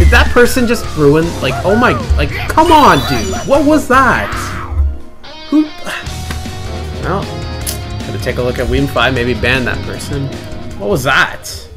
Did that person just ruin, like, oh my, like, come on, dude. What was that? Who? Well, gotta take a look at Wiimmfi, maybe ban that person. What was that?